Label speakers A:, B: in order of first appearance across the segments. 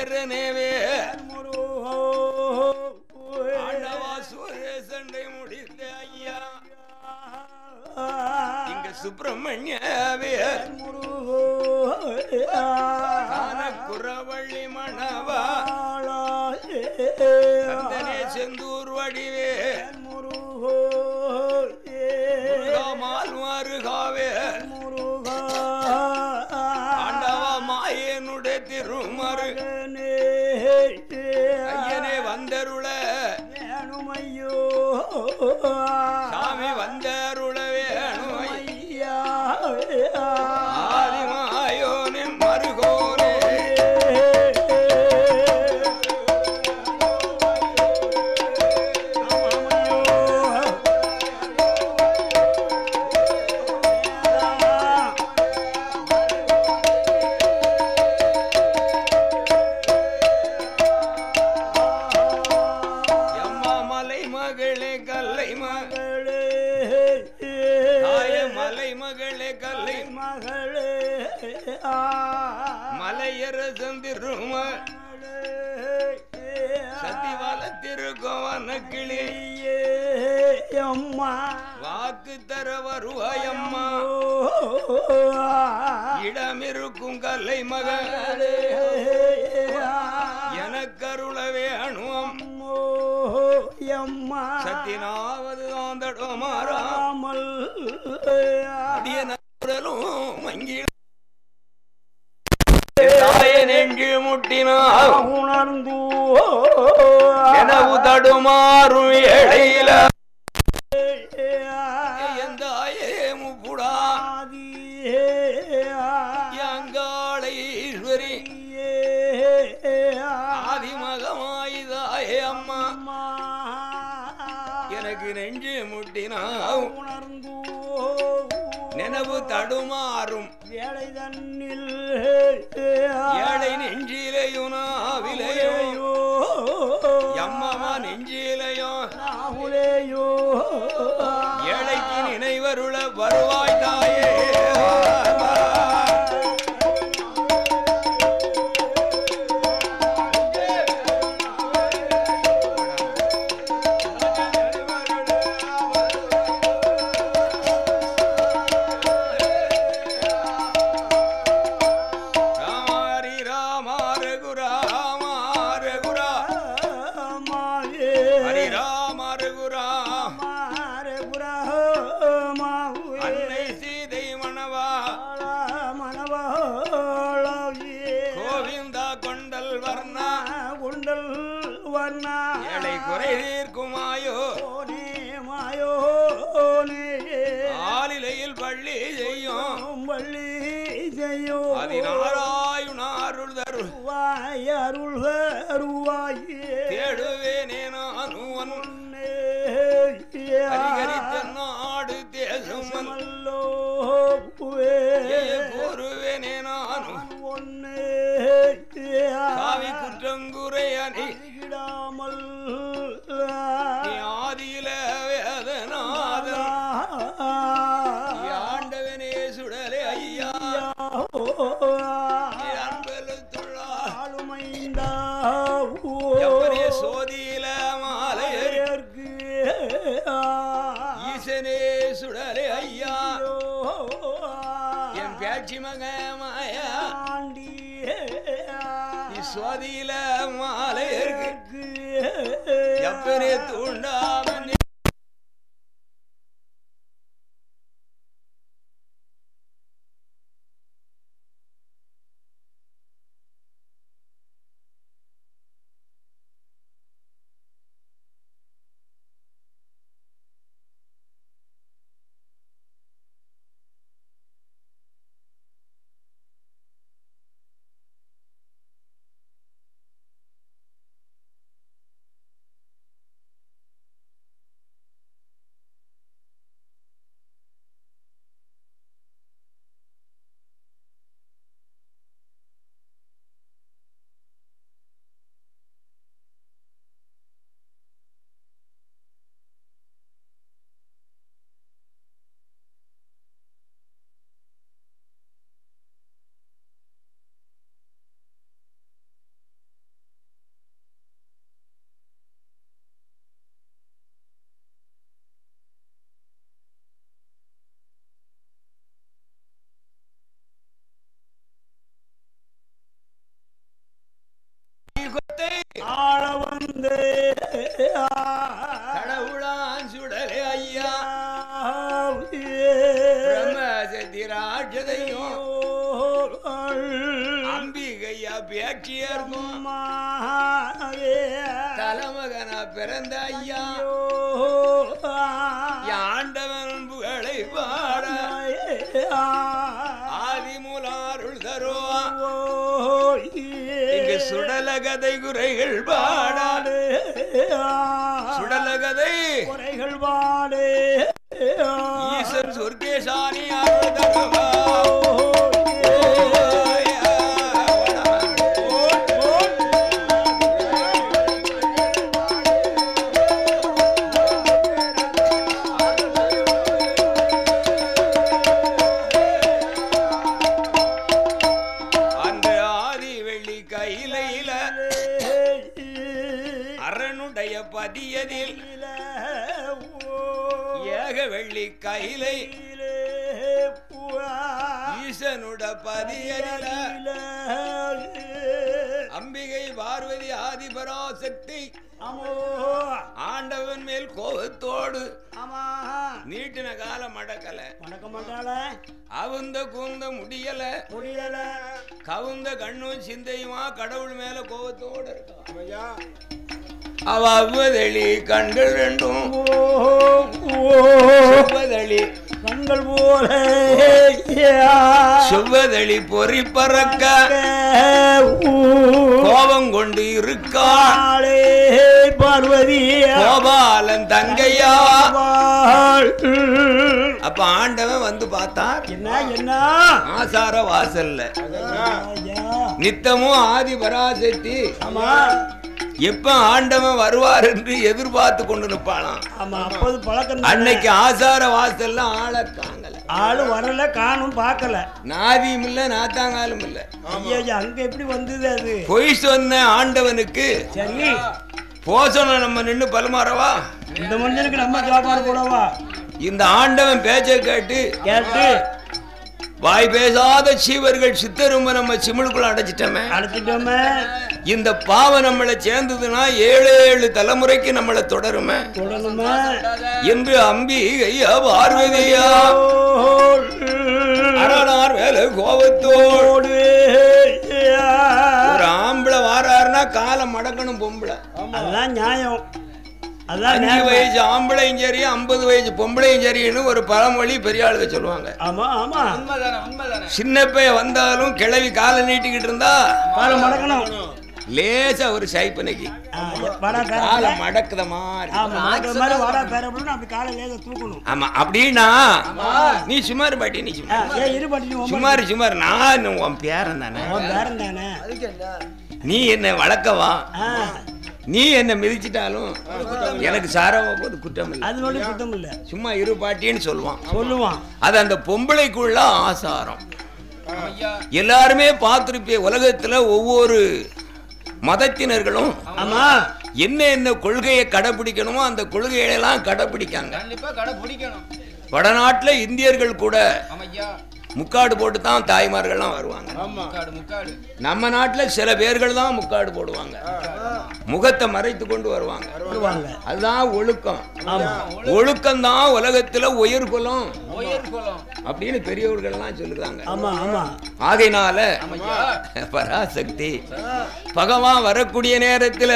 A: நேவே
B: முருகோ
A: ஆண்டவா சுரேசண்டை முடித்த ஐயா. இங்க சுப்பிரமணியவே.
B: முருகோ
A: கான குறவள்ளி மணவா செந்தூர் வடிவே.
B: முருகோ
A: திருக்கோவன கிளி
B: அம்மா.
A: வாக்கு தர வருவாயம்மா இடமிருக்கும் கல்லை மகளே எனக்கருள வேணும்
B: அம்மா
A: சத்தினாவது ஆந்தடமாரா
B: ராமல்
A: அடியனும் மங்கிட தாய நெஞ்சு முட்டினார்.
B: உணர்ந்து
A: தடுமாறும் எனக்கு நெஞ்சு முட்டினா
B: உணர்ந்து
A: நினைவு தடுமாறும்.
B: வேலை தன்னில்
A: ஏழை நெஞ்சிலையும் நினைவருள வருவாய் தாயே. வர்ணா ஏழை குறை என் பேட்சி மக மாயா நீ சோதியில மாலையருக்கு எப்பனே தூண்டாம பாட ஆதிமுலாருள் தருவா. இங்கு சுடலகதை குறைகள் பாடாடு சுடலகதை.
B: குறைகள் பாடு
A: ஈசன் சொர்க்கேசானி அருள் தருவா அரணுடைய பதியதில் ஏக வெள்ளி கையிலை ஈசனுட பதியதில அம்பிகை பார்வதி ஆதிபராசக்தி. ஆண்டவன் மேல் கோபத்தோடு. நீட்டின காலம் மடக்கல. அவுந்த கூந்த முடியல.
B: முடியல.
A: கவுந்த கண்ணும் சிந்தையுமா கடவுள் மேல கோபத்தோடு இருக்கான் அவ அவ்வதளி கண்கள் ரெண்டும் சுவதளி
B: கண்கள் போல
A: சுவதளி பொறி பறக்க கோபம் கொண்டு இருக்கா?
B: பார்வதி
A: கோபாலன் தங்கையா? அப்ப ஆண்டவன் வந்து பார்த்தான்
B: என்ன என்ன?
A: ஆசார வாசல்ல. நித்தமும் ஆதி பராசக்தி
B: ஆமா.
A: எப்ப ஆண்டவன் வருவார் என்று எதிர்பார்த்து கொண்டு நிற்பானாம்.
B: ஆமா அப்போது பழக்கம்
A: அன்னைக்கு ஆசார வாசல்ல ஆளை காங்கல
B: ஆளு வரல காணும் பார்க்கல.
A: நாதியும் இல்ல நாத்தாங்காலும் இல்ல.
B: ஐயா அங்க எப்படி வந்தது அது?
A: பொய் சொன்ன ஆண்டவனுக்கு
B: சரி.
A: போசனை நம்ம நின்னு பலமாறவா?
B: இந்த மனுஷனுக்கு நம்ம சாப்பாடு போடவா?
A: இந்த ஆண்டவன் பேச்சை கேட்டு
B: கேட்டு
A: வாய் பேசாத சீவர்கள் சித்தரும்ப நம்ம சிமிழுக்குள்ள அடைச்சிட்டோமே
B: அடைச்சிட்டோமே
A: இந்த பாவம் நம்மளை சேர்ந்ததுன்னா ஏழு ஏழு தலைமுறைக்கு நம்மளை தொடருமே. என்று அம்பி ஐயா பார்வதியா அரணார் வேலை கோபத்தோடு ஒரு ஆம்பளை வாராருன்னா காலை மடக்கணும் பொம்பளை.
B: அதுதான் நியாயம். அதான்
A: அஞ்சு. வயசு ஆம்பளையும் சரி ஐம்பது வயசு பொம்பளையும் சரின்னு ஒரு பழமொழி பெரிய ஆளுங்க சொல்லுவாங்க.
B: ஆமா ஆமா.
A: சின்ன பையன் வந்தாலும் கிளவி காலை நீட்டிக்கிட்டு இருந்தா
B: காலை மடக்கணும்.
A: லேசா ஒரு சைப்பனைக்கு காலை மடக்குத மாதிரி.
B: ஆமா அப்படின்னு
A: நீ சுமார் பாட்டி நீ சுமார். சுமார் நான் உன் பேரன் தானே. நீ என்ன வளர்க்கவா நீ என்ன மிதிச்சிட்டாலும் எனக்கு சாரவா போது குற்றம் இல்லை
B: அது ஒன்றும் குத்தம் இல்ல
A: சும்மா இரு பாட்டின்னு சொல்லுவான்.
B: சொல்லுவான்.
A: அது அந்த பொம்பளைக்குள்ள ஆசாரம். எல்லாருமே பார்த்திருப்பே உலகத்துல ஒவ்வொரு மதத்தினர்களும்
B: ஆமா.
A: என்ன என்ன கொள்கையை கடைபிடிக்கணுமோ அந்த கொள்கைகளெல்லாம் கடைபிடிக்காங்க. வடநாட்டுல இந்தியர்கள் கூட முக்காடு போட்டு தான் தாய்மார்கள்லாம் வருவாங்க. நம்ம நாட்டுல சில பேர்கள் தான் முக்காடு போடுவாங்க. முகத்தை மறைத்து கொண்டு வருவாங்க. அதுதான் ஒழுக்கம்.
B: ஆமா.
A: ஒழுக்கம் தான் உலகத்துல உயர் குலம். அப்படின்னு பெரியவர்கள்லாம் சொல்லுறாங்க.
B: ஆமா ஆமா.
A: ஆகையினால பராசக்தி. பகவான் வரக்கூடிய நேரத்துல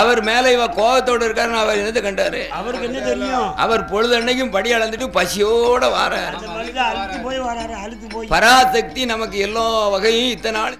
A: அவர் மேல இவ கோபத்தோடு இருக்காருன்னு அவர் என்னது கண்டாரு?
B: அவருக்கு என்ன தெரியும்?
A: அவர் பொழுதன்னைக்கும் படி அளந்துட்டு பசியோட வாரார்.
B: அந்த மனிதன் அழுத்து போய் வராரு அழுத்து போய்.
A: பராசக்தி நமக்கு எல்லா வகையும் இத்தனை நாள்